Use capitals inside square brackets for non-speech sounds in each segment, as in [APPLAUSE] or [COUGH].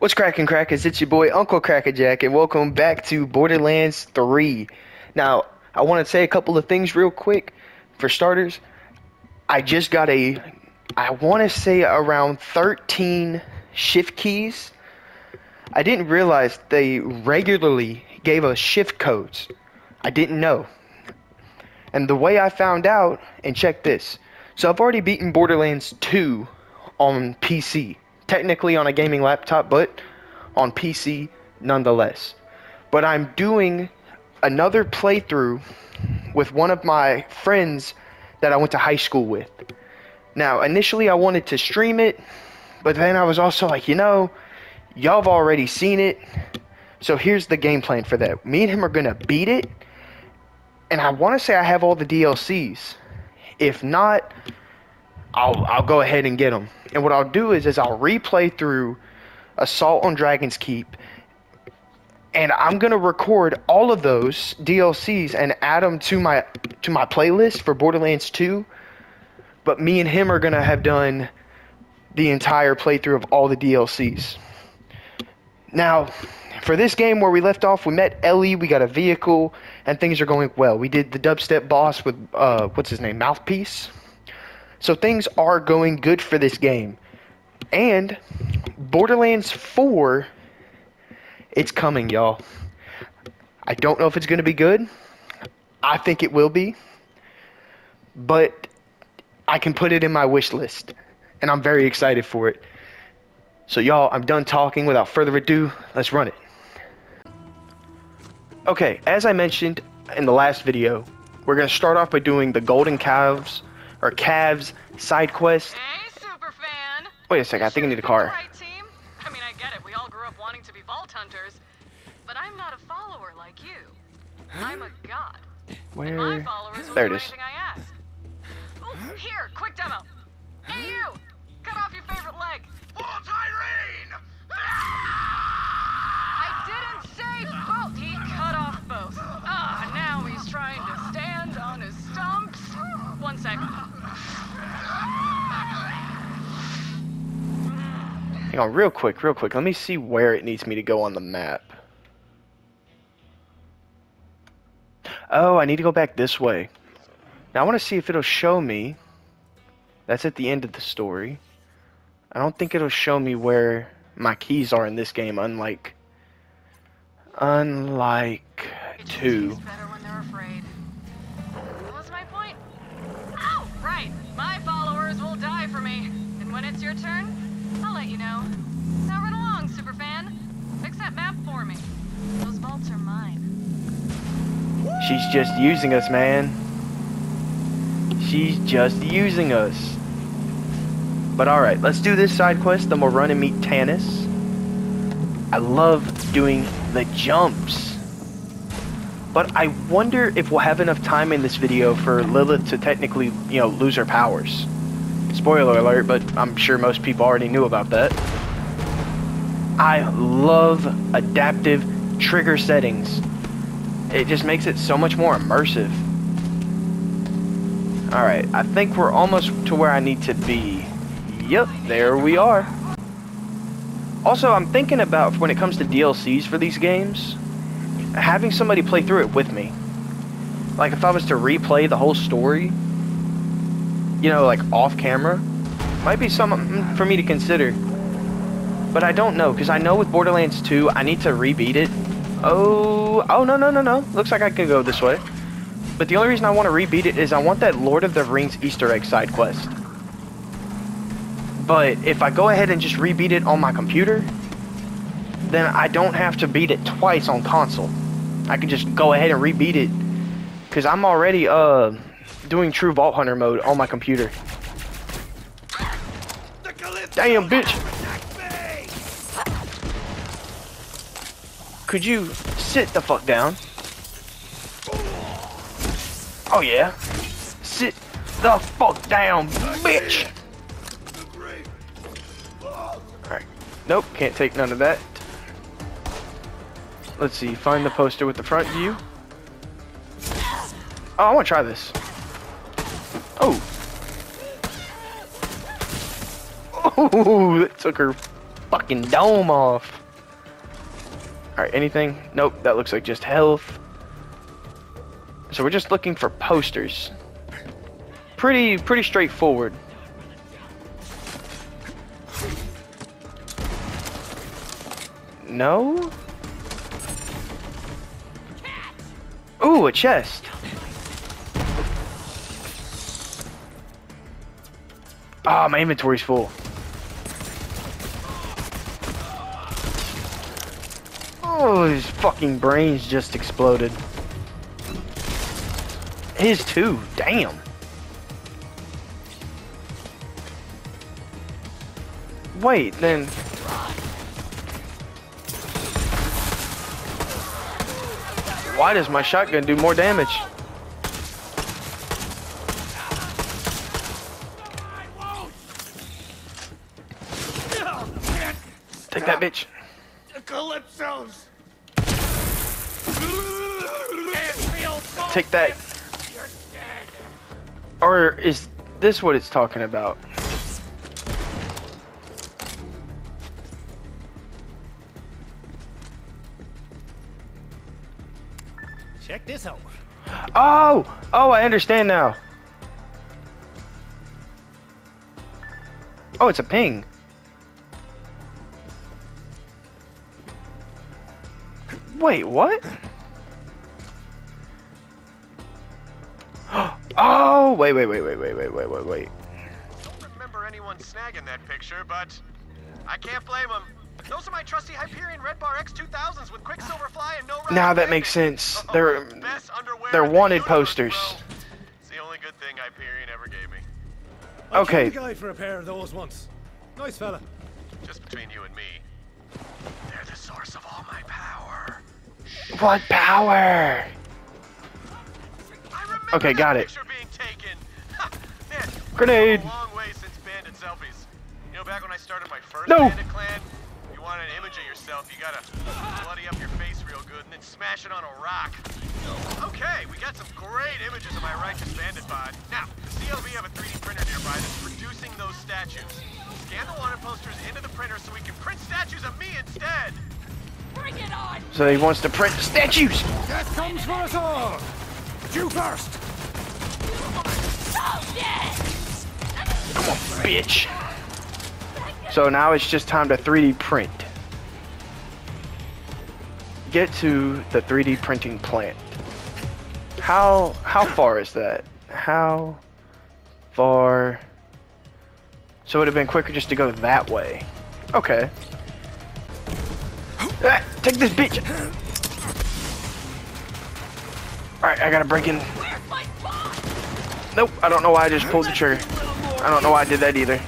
What's cracking, crackers? It's your boy Uncle Crackerjack, and welcome back to Borderlands 3. Now, I want to say a couple of things real quick. For starters, I just got a, I want to say around 13 shift keys. I didn't realize they regularly gave us shift codes. I didn't know. And the way I found out, and check this. So I've already beaten Borderlands 2 on PC technically on a gaming laptop, but on PC nonetheless. But I'm doing another playthrough with one of my friends that I went to high school with. Now, initially I wanted to stream it, but then I was also like, you know, y'all have already seen it. So here's the game plan for that. Me and him are going to beat it. And I want to say I have all the DLCs. If not, I'll I'll go ahead and get them. And what I'll do is is I'll replay through Assault on Dragon's Keep, and I'm gonna record all of those DLCs and add them to my to my playlist for Borderlands 2. But me and him are gonna have done the entire playthrough of all the DLCs. Now, for this game where we left off, we met Ellie, we got a vehicle, and things are going well. We did the dubstep boss with uh, what's his name, Mouthpiece. So things are going good for this game. And Borderlands 4 it's coming, y'all. I don't know if it's going to be good. I think it will be. But I can put it in my wish list. And I'm very excited for it. So, y'all, I'm done talking. Without further ado, let's run it. Okay, as I mentioned in the last video, we're going to start off by doing the Golden Calves or Cavs side quest. Hey, superfan. Wait a second, I think I need a car. Right team? I mean, I get it. We all grew up wanting to be vault hunters, but I'm not a follower like you. I'm a god. And my Where? followers There it do is. anything I ask. Ooh, here, quick demo. Hey, you! Cut off your favorite leg. Vault Irene! I didn't say both. He cut off both. Ah, now he's trying to stand on his stumps. One second. Hang on, real quick, real quick. Let me see where it needs me to go on the map. Oh, I need to go back this way. Now I want to see if it'll show me. That's at the end of the story. I don't think it'll show me where my keys are in this game, unlike. Unlike two. Better when they're afraid. What was my point? Oh, right. My followers will die for me. And when it's your turn, I'll let you know. Now run along, superfan. Fix that map for me. Those vaults are mine. She's just using us, man. She's just using us. But alright, let's do this side quest, then we'll run and meet Tannis. I love doing the jumps. But I wonder if we'll have enough time in this video for Lilith to technically, you know, lose her powers. Spoiler alert, but I'm sure most people already knew about that. I love adaptive trigger settings. It just makes it so much more immersive. Alright, I think we're almost to where I need to be. Yep, there we are. Also, I'm thinking about when it comes to DLCs for these games, having somebody play through it with me. Like if I was to replay the whole story, you know, like off camera, might be something mm, for me to consider. But I don't know, because I know with Borderlands 2, I need to rebeat it. Oh, oh no, no, no, no. Looks like I could go this way. But the only reason I want to rebeat it is I want that Lord of the Rings Easter egg side quest. But if I go ahead and just rebeat it on my computer, then I don't have to beat it twice on console. I can just go ahead and rebeat it because I'm already uh doing True Vault Hunter mode on my computer. Damn, bitch! Could you sit the fuck down? Oh yeah. Sit the fuck down, bitch! Alright. Nope, can't take none of that. Let's see, find the poster with the front view. Oh, I want to try this. Oh. Oh, [LAUGHS] that took her fucking dome off. Alright, anything? Nope, that looks like just health. So we're just looking for posters. Pretty, pretty straightforward. No? Ooh, a chest. Ah, my inventory's full. Oh, his fucking brains just exploded. His too, damn. Wait, then. Why does my shotgun do more damage? Take that bitch. Calypsos! Take that. Or is this what it's talking about? Oh! Oh, I understand now. Oh, it's a ping. Wait, what? [GASPS] Oh, wait, wait, wait, wait, wait, wait, wait, wait, wait. don't remember anyone snagging that picture, but I can't blame them. Those are my trusty Hyperion Red Bar X2000s with Quicksilver Fly and no rubber [SIGHS] Now that makes sense. Oh, They're they're wanted posters. bro. It's the only good thing Hyperion ever gave me. I Okay. killed a guy for a pair of those once. Nice fella. Just between you and me. They're the source of all my power. what power? I Okay, got it. being taken. [LAUGHS] Man, Grenade. a long way since bandit selfies. You know, back when I started my first No. Bandit clan, you want an image of yourself, you gotta bloody up your face real good and then smash it on a rock. Okay, we got some great images of my righteous bandit bod. Now, the COV have a 3D printer nearby that's producing those statues. Scan the wanted posters into the printer so we can print statues of me instead. Bring it on! So he wants to print statues. Death comes for us all. You first. Oh, shit! Come on, bitch. So now it's just time to 3D print. Get to the 3D printing plant. How how far is that? How far? So it would have been quicker just to go that way. Okay. Ah, take this bitch. Alright, I gotta break in. Nope, I don't know why I just pulled the trigger. I don't know why I did that either.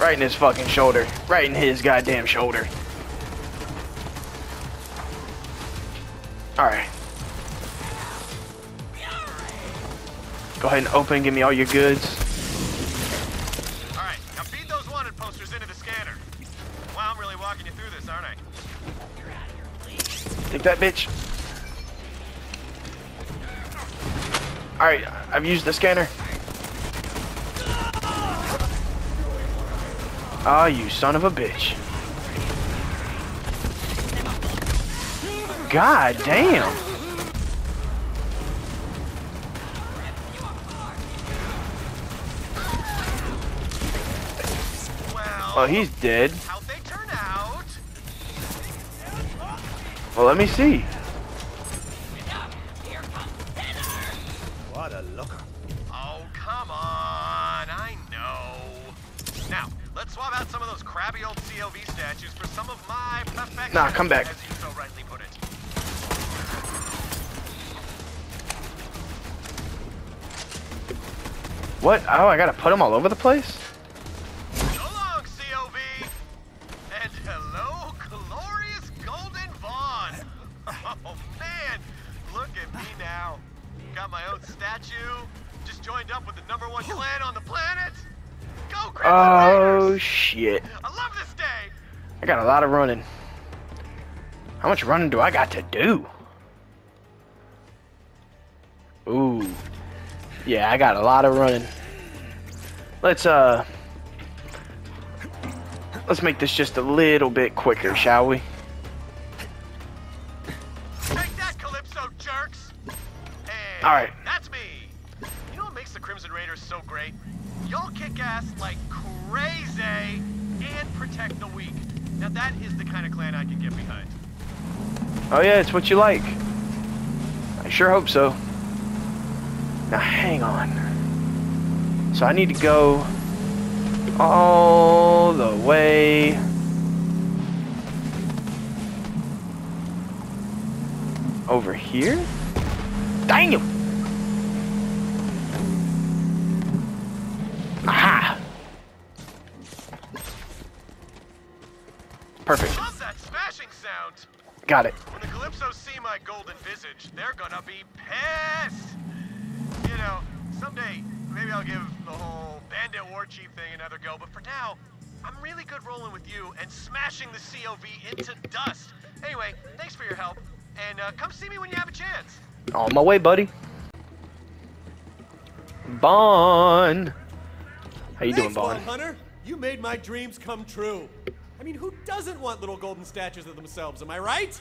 Right in his fucking shoulder. Right in his goddamn shoulder. Alright. Go ahead and open, give me all your goods. Alright, now feed those wanted posters into the scanner. Wow, I'm really walking you through this, aren't I? Take that bitch. Alright, I've used the scanner. Ah, you son of a bitch. God damn. Well, Oh, he's dead. how'd they turn out? Well, let me see. Come back. as you so rightly put it. What? Oh, I gotta put them all over the place? So long, COV! And hello, glorious Golden Vaughn! Oh, man! Look at me now. Got my own statue. Just joined up with the number one clan on the planet. Go, Gremlin Oh, Raiders! shit. I love this day! I got a lot of running. How much running do I got to do? Ooh. Yeah, I got a lot of running. Let's uh Let's make this just a little bit quicker, shall we? Take that, Calypso jerks! Hey, All right. That's me! You know what makes the Crimson Raiders so great? Y'all kick ass like crazy and protect the weak. Now that is the kind of clan I can get behind. Oh yeah, it's what you like. I sure hope so. Now hang on. So I need to go all the way over here? Dang it! Aha! Perfect. Love that smashing sound! Got it. I'll give the whole bandit war chief thing another go, but for now, I'm really good rolling with you and smashing the COV into dust. Anyway, thanks for your help, and uh, come see me when you have a chance. On my way, buddy. Bond. How you doing, Thanks, Vault Bond? Hunter. You made my dreams come true. I mean, who doesn't want little golden statues of themselves? Am I right?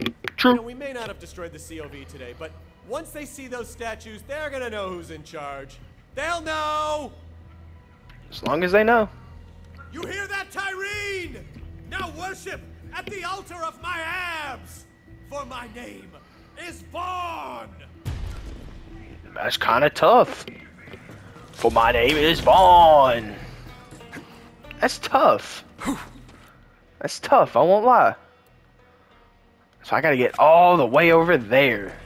You know, True. we may not have destroyed the COV today, but once they see those statues, they're gonna know who's in charge. They'll know. As long as they know. You hear that, Tyreen? Now worship at the altar of my abs, for my name is Vaughn. That's kind of tough. For my name is Vaughn. That's tough. That's tough. I won't lie. So I gotta get all the way over there.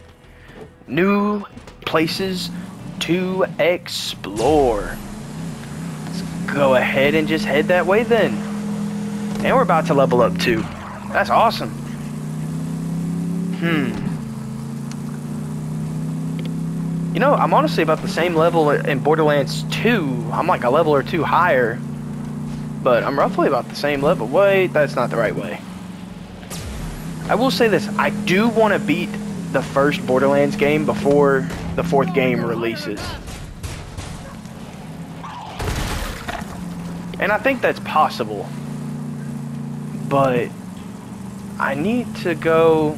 New places to explore. Let's go ahead and just head that way then. And we're about to level up too. That's awesome. Hmm. You know, I'm honestly about the same level in Borderlands 2. I'm like a level or two higher. But I'm roughly about the same level. Wait, that's not the right way. I will say this. I do want to beat the first Borderlands game before the fourth game releases. And I think that's possible. But I need to go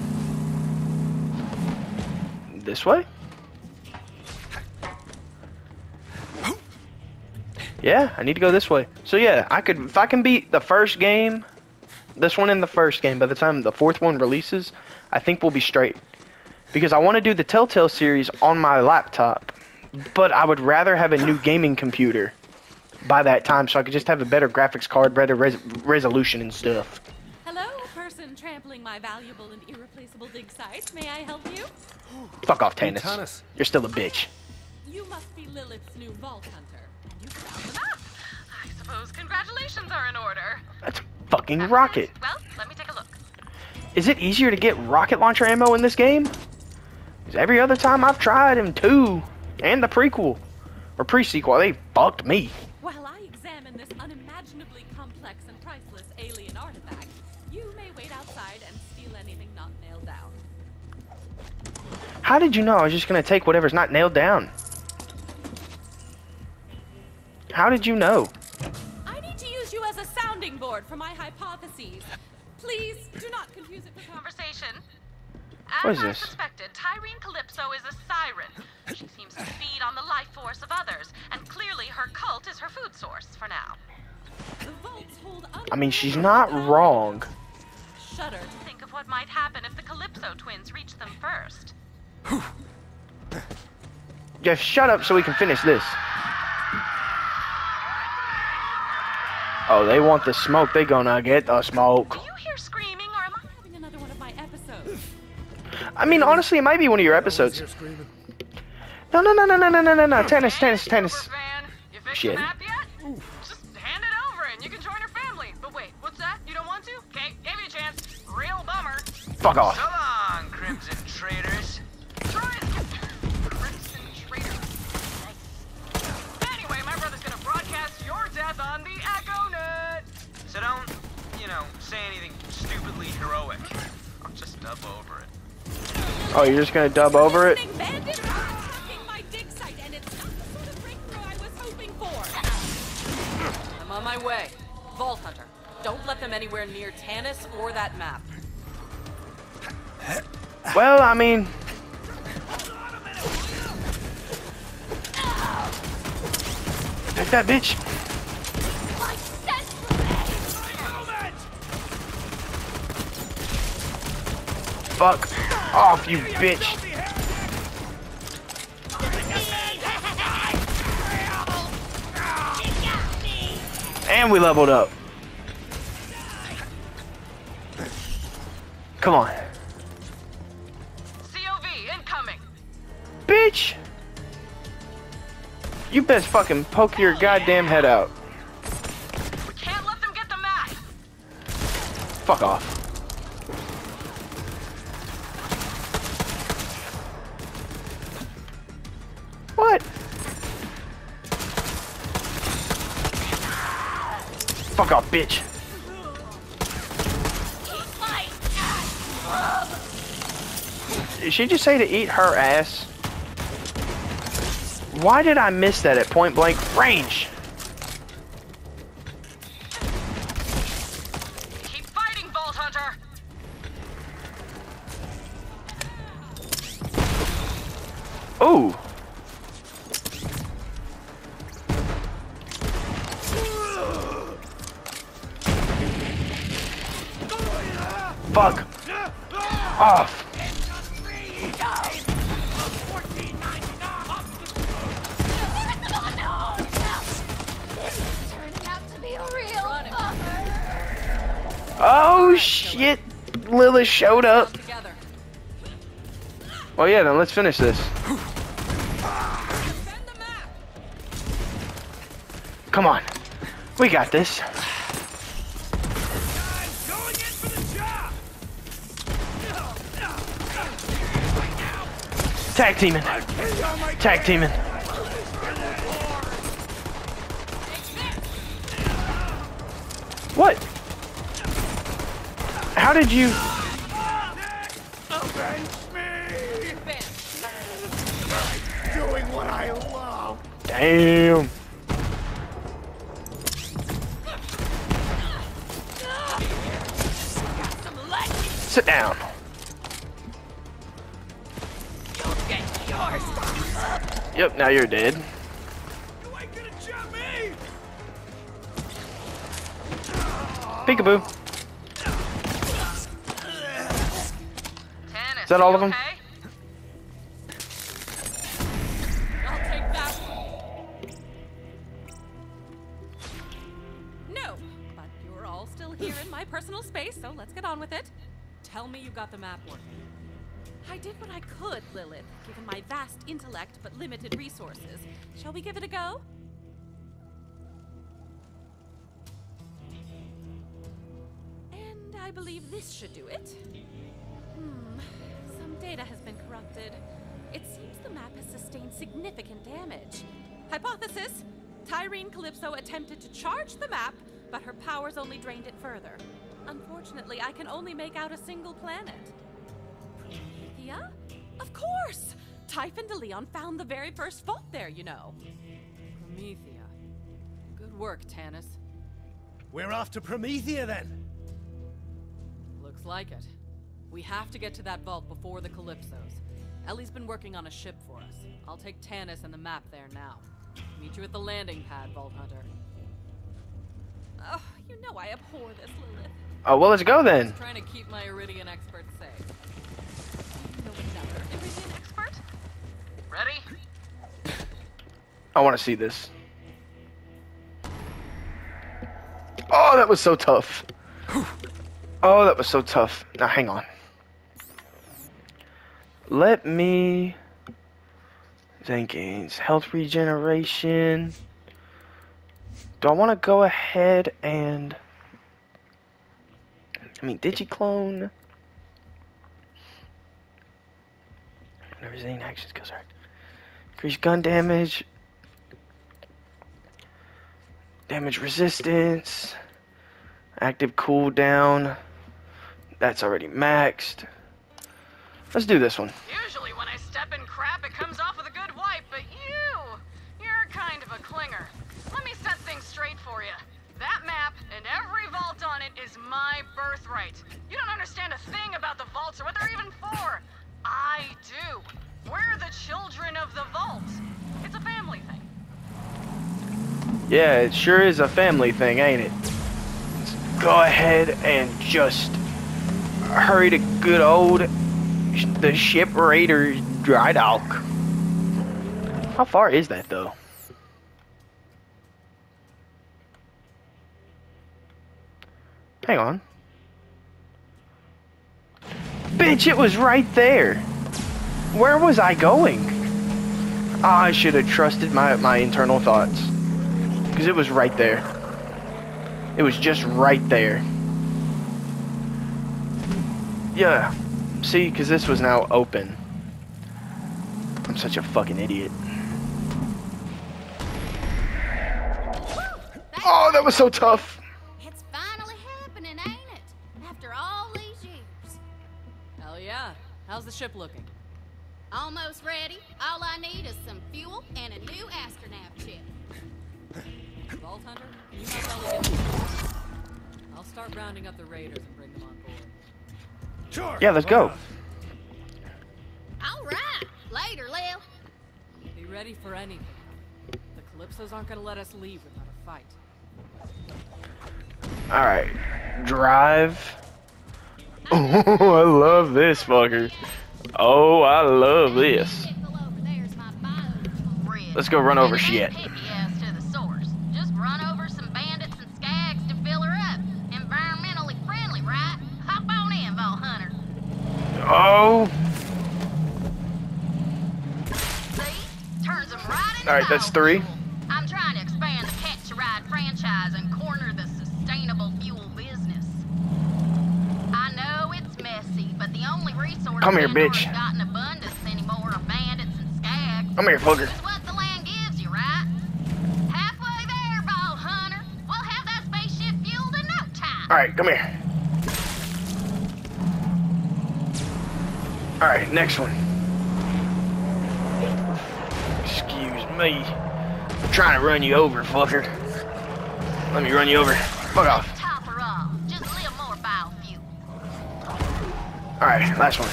this way? Yeah, I need to go this way. So yeah, I could if I can beat the first game, this one in the first game by the time the fourth one releases, I think we'll be straight. Because I want to do the Telltale series on my laptop, but I would rather have a new gaming computer by that time so I could just have a better graphics card, better res- resolution and stuff. Hello, person trampling my valuable and irreplaceable dig site. May I help you? Fuck off, Tannis. Tannis. You're still a bitch. You must be Lilith's new vault hunter. And you found Ah, I suppose congratulations are in order. That's a fucking rocket. Well, let me take a look. Is it easier to get rocket launcher ammo in this game? Every other time I've tried in 2 and the prequel or pre-sequel, they fucked me. While I examine this unimaginably complex and priceless alien artifact, you may wait outside and steal anything not nailed down. How did you know I was just gonna take whatever's not nailed down? How did you know? I need to use you as a sounding board for my hypotheses. Please As I this? suspected, Tyreen Calypso is a siren. She seems to feed on the life force of others, and clearly her cult is her food source for now. The vaults hold I mean, she's not wrong. Shudder to Think of what might happen if the Calypso twins reach them first. Just shut up so we can finish this. Oh, they want the smoke. They gonna get the smoke. I mean, honestly, it might be one of your episodes. No, no, no, no, no, no, no, no, no. Tennis, tennis, tennis. Superfan, you fixed Shit. the map yet? Just hand it over and you can join her family. But wait, what's that? You don't want to? Okay, gave you a chance. Real bummer. Fuck off. Oh, you're just gonna dub over it? Listening bandits are attacking my dig site, and it's not the sort of breakthrough I was hoping for. my way. Vault Hunter, don't let them anywhere near Tannis or that map. Well, I mean. Take that, bitch. Fuck off, you bitch. And we leveled up. Come on. COV incoming. Bitch! You best fucking poke your goddamn head out. We can't let them get the map. Fuck off. Fuck off, bitch. Did she just say to eat her ass? Why did I miss that at point blank range? Showed up. Together. Well, yeah, then let's finish this. Defend the map! Come on. We got this. Going in for the job! Tag teaming. Tag teaming. What? How did you? Damn. Sit down. Yep, now you're dead. You ain't gonna jump me! Peekaboo. Is that all of them? Tyreen attempted to charge the map, but her powers only drained it further. Unfortunately, I can only make out a single planet. Promethea? Of course! Typhon DeLeon found the very first vault there, you know. Promethea. Good work, Tannis. We're off to Promethea then. Looks like it. We have to get to that vault before the Calypsos. Ellie's been working on a ship for us. I'll take Tannis and the map there now. Meet you at the landing pad, Vault Hunter. Oh, you know I abhor this, Lilith. Oh, well, let's go then. Trying to keep my Eridian expert safe. You know another Eridian expert? Ready? I want to see this. Oh, that was so tough. Oh, that was so tough. Now, hang on. Let me... Jenkins, health regeneration. Do I want to go ahead and... I mean, digiclone? Whenever Zane actions goes hard. Increase gun damage. Damage resistance. Active cooldown. That's already maxed. Let's do this one. Usually when I step in crap, it comes off Yeah, it sure is a family thing, ain't it? Let's go ahead and just hurry to good old sh- the ship Raiders dry dock. How far is that though? Hang on. Bitch, it was right there. Where was I going? Ah, I should have trusted my, my internal thoughts. Because it was right there. It was just right there. Yeah. See, because this was now open. I'm such a fucking idiot. Oh, that was so tough. It's finally happening, ain't it? After all these years. Hell yeah. How's the ship looking? Almost ready. All I need is some fuel and a new astronav chip. [LAUGHS] Vault Hunter, can you help Ellie get I'll start rounding up the raiders and bring them on board. Sure. Yeah, let's go. All right. Later, Lil. Be ready for anything. The Calypsos aren't gonna let us leave without a fight. Alright. Drive. Oh, [LAUGHS] I love this fucker. Oh, I love this. Vehicle over there's my bio. Red. Let's go run over shit. Take your ass to the source. Just run over some bandits and skags to fill her up. Environmentally friendly, right? Hop on in, Vault Hunter. Oh. See? Turns them right into All right, that's three. I'm trying to expand the Catch Ride franchise and corner the sustainable fuel business. I know it's messy, but the only resource Come here, bitch. anymore are bandits and skags. Come here, fucker. It's what the land gives you, right? There, We'll have that spaceship fueled in no. Alright, come here. Alright, next one. Me. I'm trying to run you over, fucker. Let me run you over. Fuck off. Top her off. Just a little more biofuel. Alright, last one.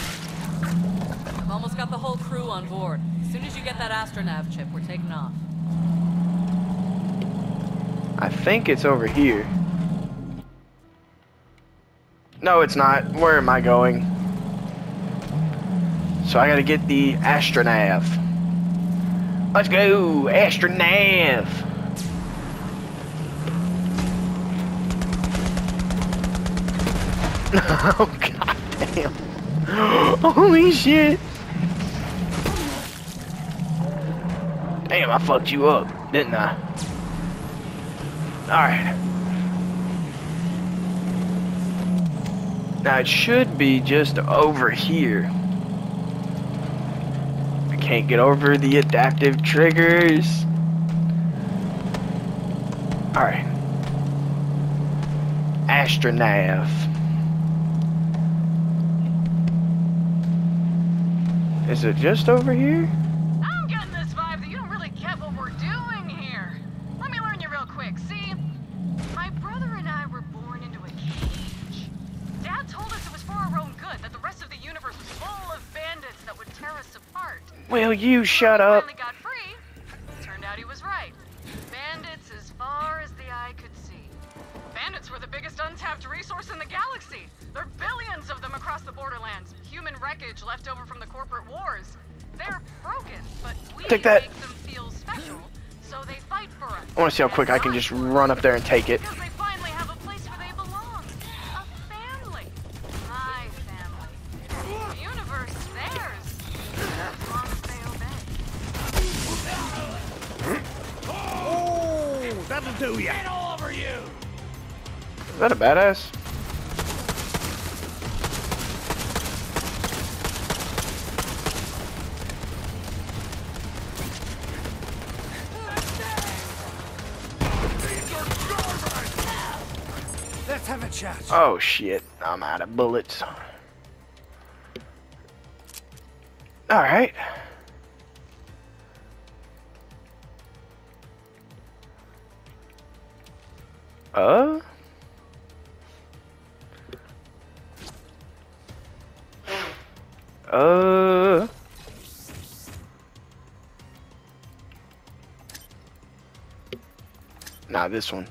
I've almost got the whole crew on board. As soon as you get that astronav chip, we're taking off. I think it's over here. No, it's not. Where am I going? So I gotta get the astronav. Let's go, astronav. [LAUGHS] oh god damn. Holy shit. Damn, I fucked you up, didn't I? Alright. Now it should be just over here. Can't get over the adaptive triggers. Alright. Astronav. Is it just over here? I'm getting this vibe that you don't really get what we're doing here. Let me learn you real quick. See, my brother and I were born into a cage. Dad told us it was for our own good, that the rest of the universe was full of bandits that would tear us apart. Will you shut up? Got free. Turned out he was right. Bandits as far as the eye could see. Bandits were the biggest untapped resource in the galaxy. There are billions of them across the borderlands. Human wreckage left over from the corporate wars. They're broken, but we Take that. make them feel special, so they fight for us. I want to see how quick I can just run up there and take it. That a badass? Let's have a chat. Oh shit, I'm out of bullets. Alright. Nah, this one.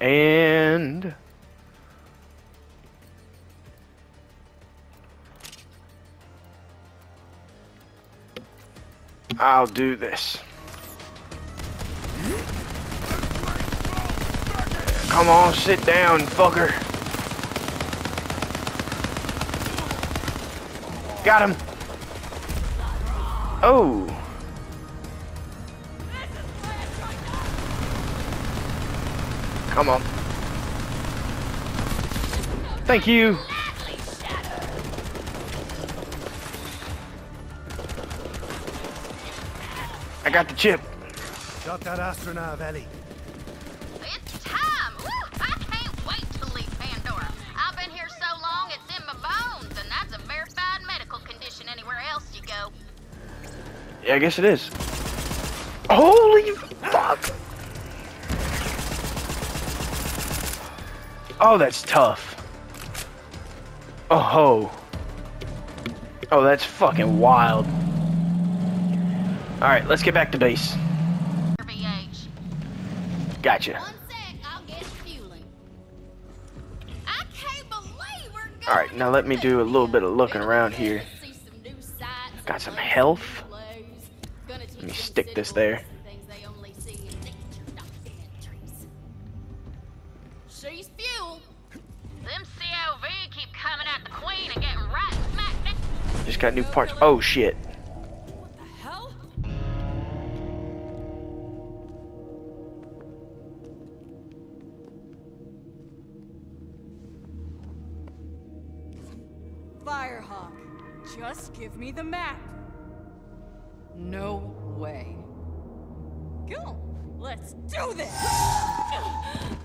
And I'll do this. Come on, sit down, fucker. Got him. Oh. Come on. Thank you. I got the chip. Got that astronav, Ellie. It's time! Woo! I can't wait to leave Pandora. I've been here so long it's in my bones, and that's a verified medical condition anywhere else you go. Yeah, I guess it is. Oh, that's tough. Oh ho. Oh, that's fucking wild. Alright, let's get back to base. Gotcha. One sec, I'll get fueling. I can't believe we're going Alright, now let me do a little bit of looking around here. See some new sights, Got some some health. Let me stick this there. Got new parts. Oh shit. Firehawk, just give me the map. No way. Go, let's do this!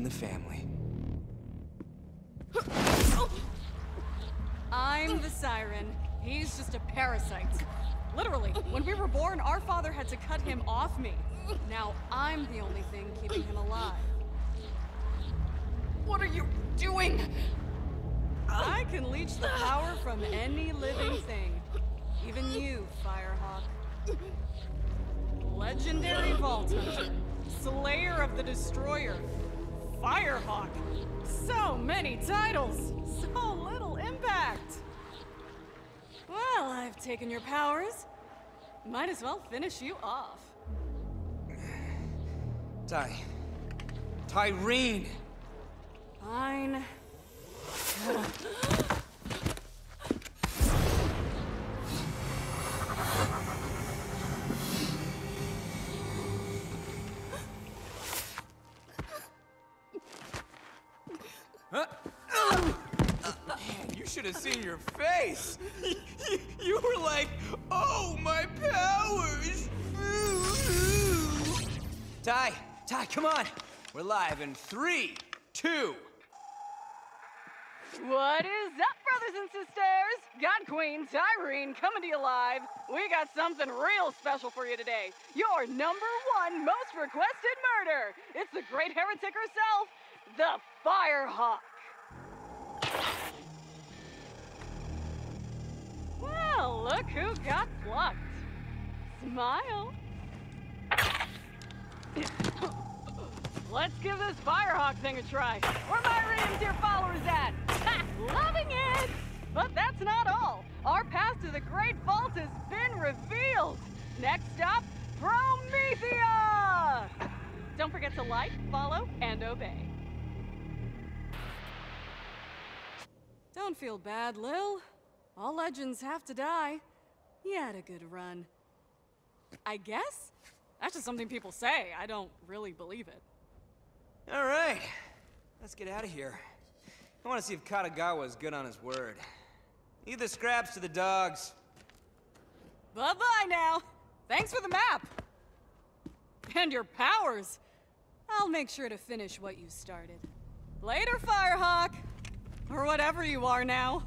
In the family. I'm the siren. He's just a parasite. Literally, when we were born, our father had to cut him off me. Now I'm the only thing keeping him alive. What are you doing? I can leech the power from any living thing. Even you, Firehawk. Legendary Vault Hunter. Slayer of the Destroyer. Firehawk. So many titles. So little impact. Well, I've taken your powers. Might as well finish you off. Ty. Tyreen! Fine. [LAUGHS] Have seen your face! [LAUGHS] you were like, oh, my powers! Ty, Ty, come on! We're live in three, two, What is up, brothers and sisters? God Queen Tyreen coming to you live. We got something real special for you today. Your number one most requested murder. It's the great heretic herself, the Firehawk. Well, look who got plucked. Smile. [COUGHS] Let's give this Firehawk thing a try. Where my Radiant dear followers at? Loving it! But that's not all. Our path to the Great Vault has been revealed. Next stop, Promethea! Don't forget to like, follow, and obey. Don't feel bad, Lil. All legends have to die. You had a good run. I guess? That's just something people say. I don't really believe it. All right, let's get out of here. I want to see if Katagawa is good on his word. Leave the scraps to the dogs. Bye-bye now. Thanks for the map. And your powers. I'll make sure to finish what you started. Later, Firehawk. Or whatever you are now.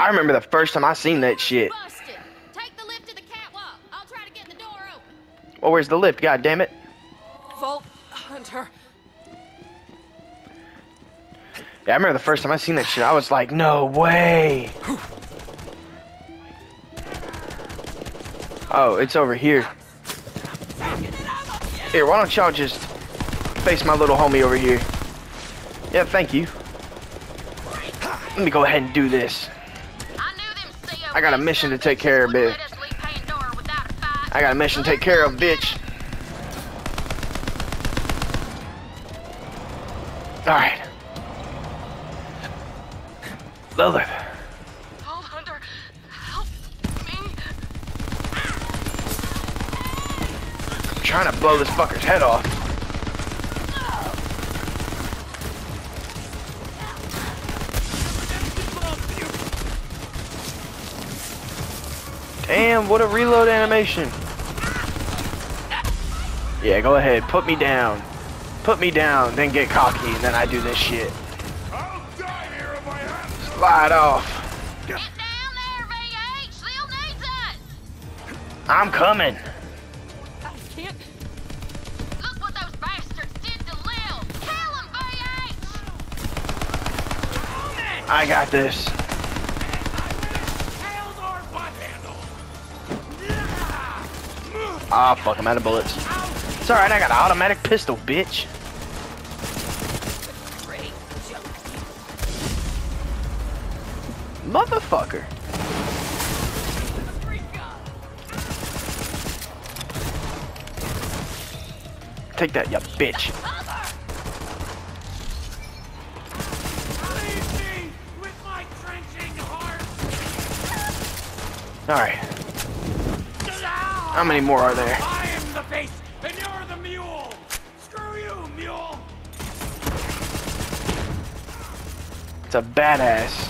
I remember the first time I seen that shit. Busted! Take the lift to the catwalk. I'll try to get the door open. Well, where's the lift? God damn it. Vault Hunter. Yeah, I remember the first time I seen that shit. I was like, no way. Oh, it's over here. Here, why don't y'all just face my little homie over here? Yeah, thank you. Let me go ahead and do this. I got a mission to take care of, bitch. let us leave Pandora without a fight. I got a mission to take care of, bitch. Alright. Lilith. Help me. I'm trying to blow this fucker's head off. Damn, what a reload animation. Yeah, go ahead. Put me down. Put me down, then get cocky, and then I do this shit. I'll die here if I have to. Slide off. There, VH! Still needs us! I'm coming. I can't. Look what those bastards did to Lil! Kill him, VH! I got this. Ah, fuck, I'm out of bullets. It's alright, I got an automatic pistol, bitch. Motherfucker. Take that, you bitch. Alright, how many more are there? I am the face, and you're the mule. Screw you, mule. It's a badass.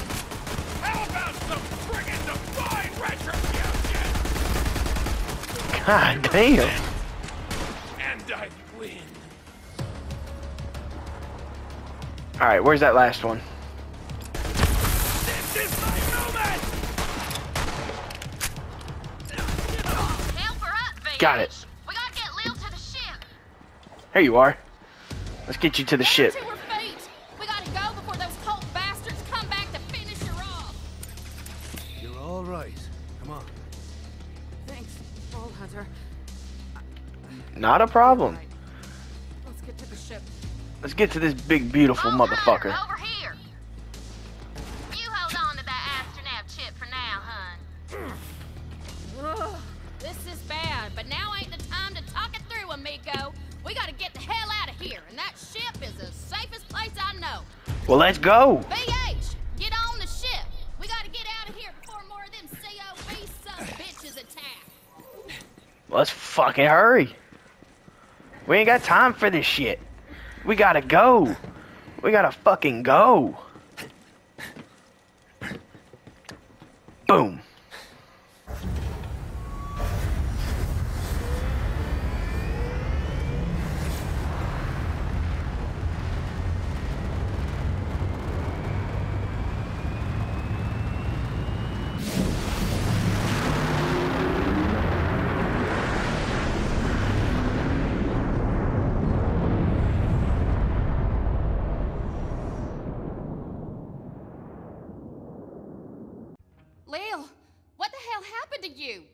How about some friggin' divine retribution? God damn. And I win. Alright, where's that last one? Here you are. Let's get you to the ship. To! We gotta go before those cult bastards come back to finish her off! You're all right. Come on. Thanks, Vault Hunter. Not a problem. Right. Let's get to the ship. Let's get to this big, beautiful Vault motherfucker. Hunter, let's go. VH, get on the ship. We gotta get out of here before more of them COV oh, son bitches attack. Let's fucking hurry. We ain't got time for this shit. We gotta go. We gotta fucking go. Boom. Lil, what the hell happened to you?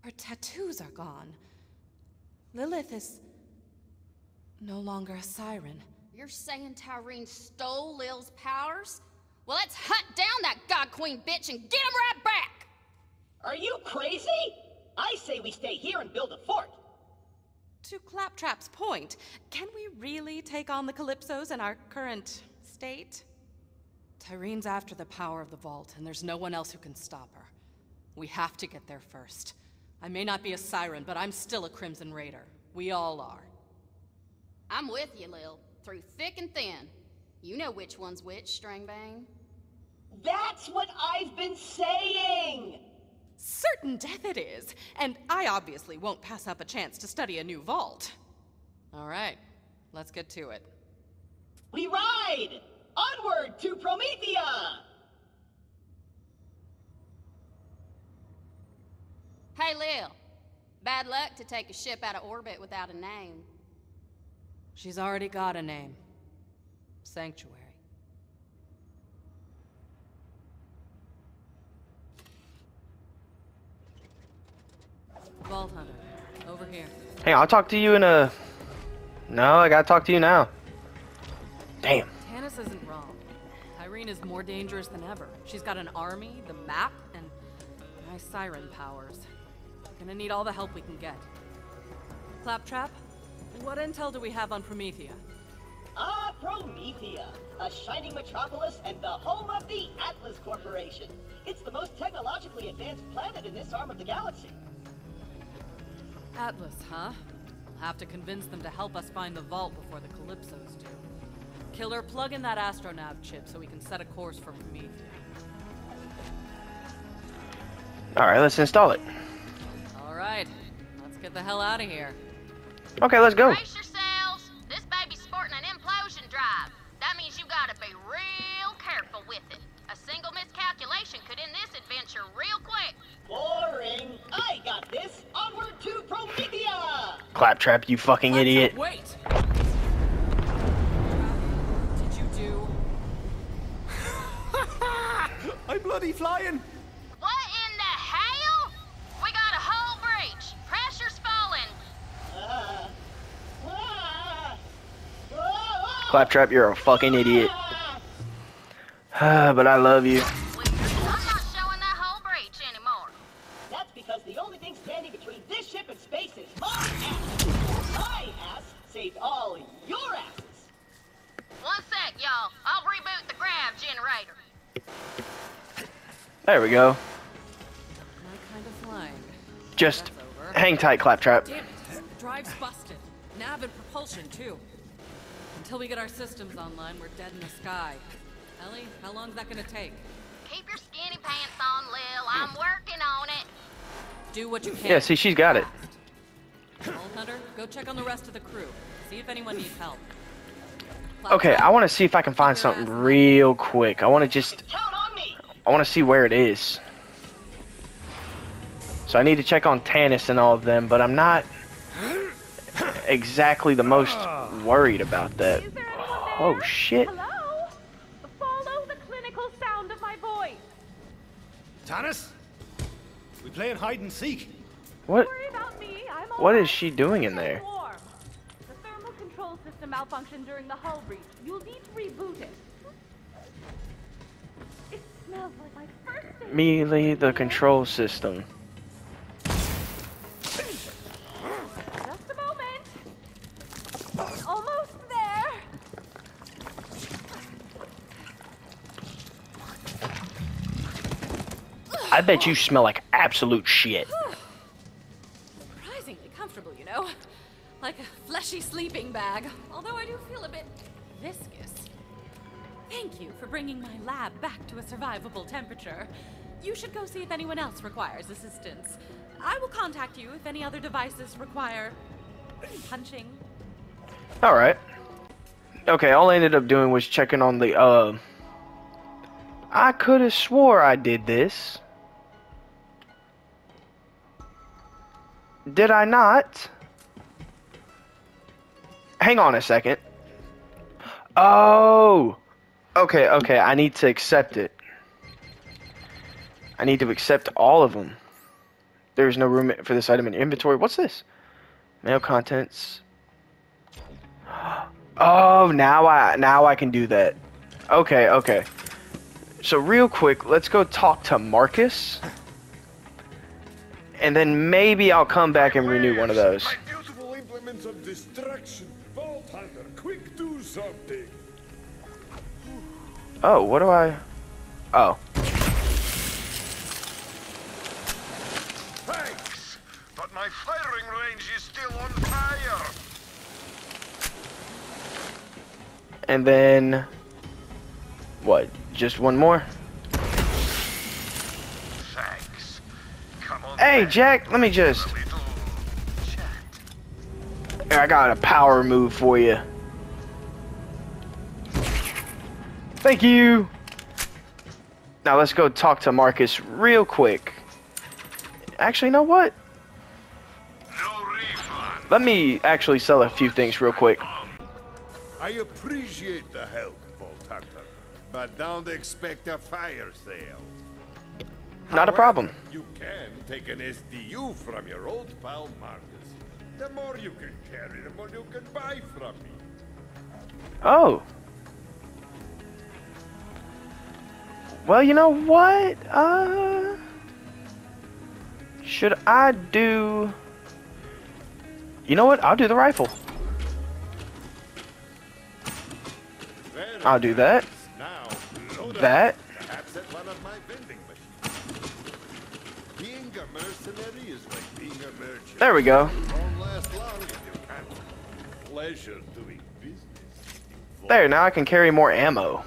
Her tattoos are gone. Lilith is no longer a siren. You're saying Tyreen stole Lil's powers? Well, let's hunt down that God Queen bitch and get him right back! Are you crazy? I say we stay here and build a fort. To Claptrap's point, can we really take on the Calypsos in our current state? Tyreen's after the power of the vault, and there's no one else who can stop her. We have to get there first. I may not be a siren, but I'm still a Crimson Raider. We all are. I'm with you, Lil. Through thick and thin. You know which one's which, Stringbang. That's what I've been saying! Certain death it is, and I obviously won't pass up a chance to study a new vault. All right, let's get to it. We ride! Onward to Promethea! Hey, Lil. Bad luck to take a ship out of orbit without a name. She's already got a name Sanctuary. Vault Hunter, over here. Hey, I'll talk to you in a. No, I gotta talk to you now. Damn. Tannis isn't wrong. Tyreen is more dangerous than ever. She's got an army, the map, and my siren powers. We're Gonna need all the help we can get. Claptrap, what intel do we have on Promethea? Ah, Promethea, a shining metropolis and the home of the Atlas Corporation. It's the most technologically advanced planet in this arm of the galaxy. Atlas, huh? I'll have to convince them to help us find the vault before the Calypsos do. Killer, plug in that astronav chip so we can set a course for Promethea. Alright, let's install it. All right, let's get the hell out of here. Okay, let's go. Brace yourselves. This baby's sporting an implosion drive. That means you gotta be real careful with it. A single miscalculation could end this adventure real quick. Boring. I got this. Onward to Promethea! Claptrap, you fucking idiot. Wait! Did you do? [LAUGHS] I'm bloody flying! What in the hell? We got a hull breach. Pressure's falling. Ah. Ah. Ah. Claptrap, you're a fucking idiot. [SIGHS] but I love you. I'm not showing that hull breach anymore. That's because the only thing standing between this ship and space is my ass. My ass saved all your asses. One sec, y'all. I'll reboot the grav generator. There we go. My kind of flying. Just That's over. hang tight, Claptrap. Damn it! The drive's busted. Nav and propulsion, too. Until we get our systems online, we're dead in the sky. Ellie, how long's that gonna take? Keep your skinny pants on, Lil. I'm working on it. Do what you can. Yeah, see, she's got it. Vault Hunter, go check on the rest of the crew. See if anyone needs help. Okay, I want to see if I can find something real quick. I want to just. Count on me. I want to see where it is. So I need to check on Tannis and all of them, but I'm not exactly the most worried about that. Is there anyone there? Oh shit. Hello? Follow the clinical sound of my voice. Tannis? We playing hide and seek. What? Worry about me. I'm What alright. is she doing in there? Stay. The thermal control system malfunctioned during the hull breach. You'll need to reboot it. It smells like my first day. Melee the control system. I bet you smell like absolute shit. Surprisingly comfortable, you know? Like a fleshy sleeping bag. Although I do feel a bit viscous. Thank you for bringing my lab back to a survivable temperature. You should go see if anyone else requires assistance. I will contact you if any other devices require [CLEARS THROAT] punching. Alright. Okay, all I ended up doing was checking on the, uh... I could have swore I did this. Did I not? Hang on a second. Oh! Okay, okay, I need to accept it. I need to accept all of them. There's no room for this item in inventory. What's this? Mail contents. Oh, now I now I can do that. Okay, okay. So real quick, let's go talk to Marcus. And then maybe I'll come back and renew one of those. My beautiful implements of destruction. Vault quick do something. Oh, what do I... Oh. Thanks, but my firing range is still on fire. And then... What? Just one more? Hey, Jack, let me just... Here, I got a power move for you. Thank you. Now let's go talk to Marcus real quick. Actually, know what? Let me actually sell a few things real quick. I appreciate the help, Hunter, but don't expect a fire sale. Not a problem. You can take an SDU from your old pal Marcus. The more you can carry, the more you can buy from me. Oh. Well, you know what? Uh, should I do? You know what? I'll do the rifle. I'll do that. Now, load up, That. Perhaps at one of my vending machines. Being a mercenary is like being a merchant. There we go. It won't last long if you can't. Pleasure doing business. There. Now I can carry more ammo.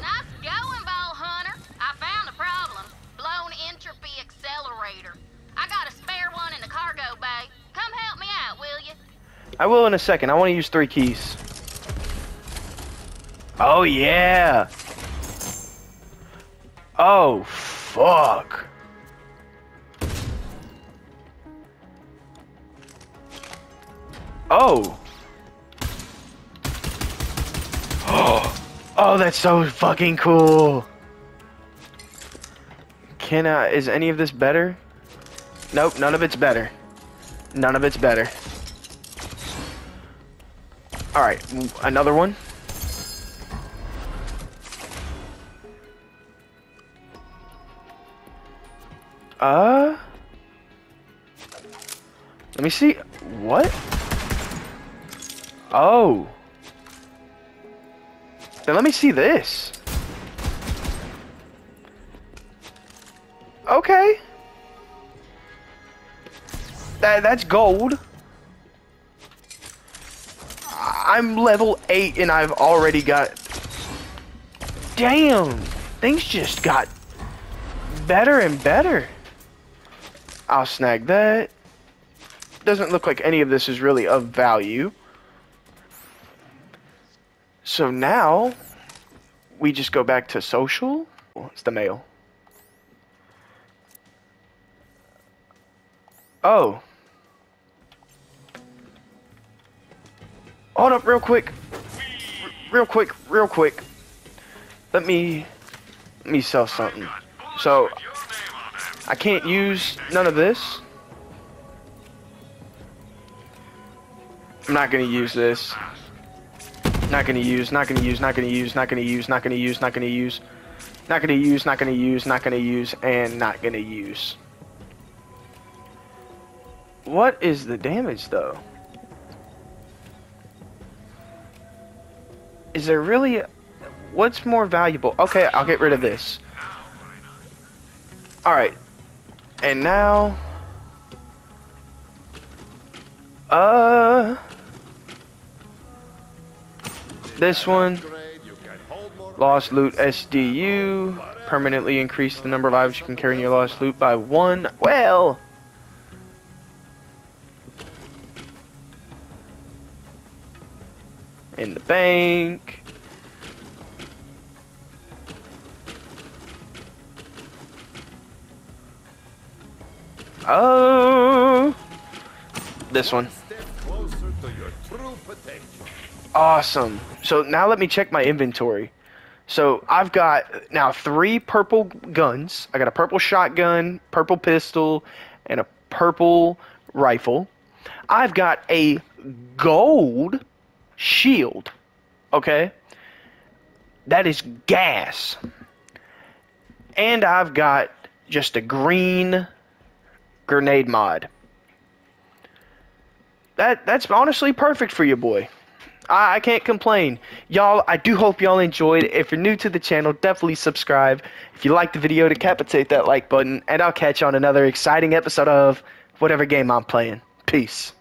Nice going, Vault Hunter. I found a problem. Blown entropy accelerator. I got a spare one in the cargo bay. Come help me out, will you? I will in a second. I want to use three keys. Oh yeah. Oh fuck. Oh. Oh. [GASPS] Oh, that's so fucking cool. Can I, is any of this better? Nope, none of it's better. None of it's better. Alright, another one. Uh... Let me see. What? Oh. Then let me see this. Okay. That that's gold. I'm level 8 and I've already got Damn. Things just got better and better. I'll snag that. Doesn't look like any of this is really of value. So now we just go back to social. It's the mail. Oh. Hold up real quick. R- real quick, real quick. Let me let me sell something. So I can't use none of this. I'm not gonna use this. Not gonna use, not gonna use, not gonna use, not gonna use, not gonna use, not gonna use. Not gonna use, not gonna use, not gonna use, and not gonna use. What is the damage though? Is there really... What's more valuable? Okay, I'll get rid of this. Alright. And now... Uh this one lost loot SDU permanently increase the number of lives you can carry in your lost loot by one. Well, in the bank. Oh, this one. Awesome. So now let me check my inventory. So I've got now three purple guns. I got a purple shotgun, purple pistol, and a purple rifle. I've got a gold shield. Okay? That is gas. And I've got just a green grenade mod. That that's honestly perfect for you, boy. I, I can't complain. Y'all, I do hope y'all enjoyed. If you're new to the channel, definitely subscribe. If you like the video, decapitate that like button, and I'll catch you on another exciting episode of whatever game I'm playing. Peace.